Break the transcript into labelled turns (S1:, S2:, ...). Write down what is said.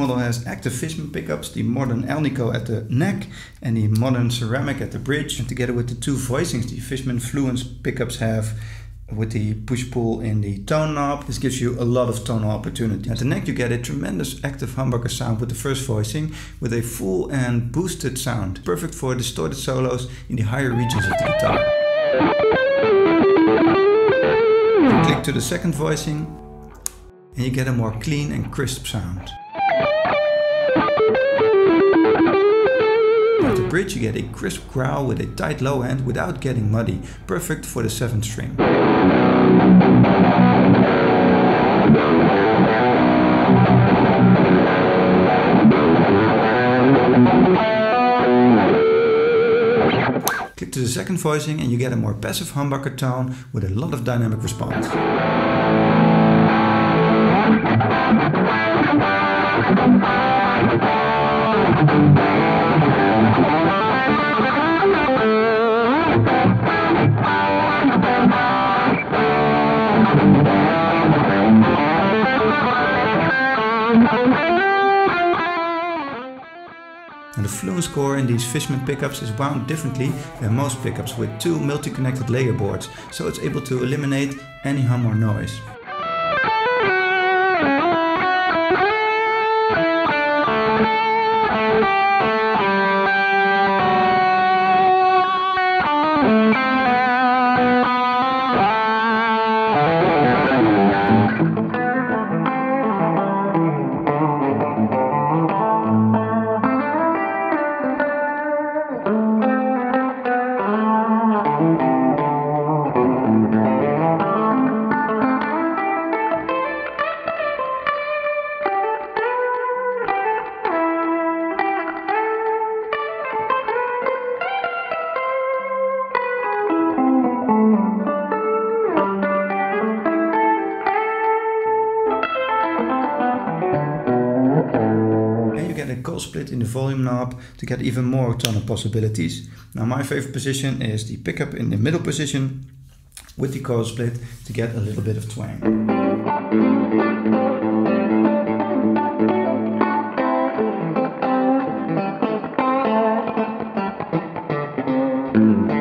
S1: model has active Fishman pickups, the modern Alnico at the neck and the modern ceramic at the bridge. And together with the two voicings the Fishman Fluence pickups have with the push-pull in the tone knob. This gives you a lot of tonal opportunity. At the neck you get a tremendous active humbucker sound with the first voicing with a full and boosted sound. Perfect for distorted solos in the higher regions of the guitar. click to the second voicing and you get a more clean and crisp sound. The bridge you get a crisp growl with a tight low end without getting muddy, perfect for the 7th string. Click to the second voicing and you get a more passive humbucker tone with a lot of dynamic response. And the Fluence core in these Fishman pickups is wound differently than most pickups with two multi-connected layer boards, so it's able to eliminate any hum or noise. And you get a coil split in the volume knob to get even more tonal possibilities. Now my favorite position is the pickup in the middle position with the coil split to get a little bit of twang. Mm-hmm.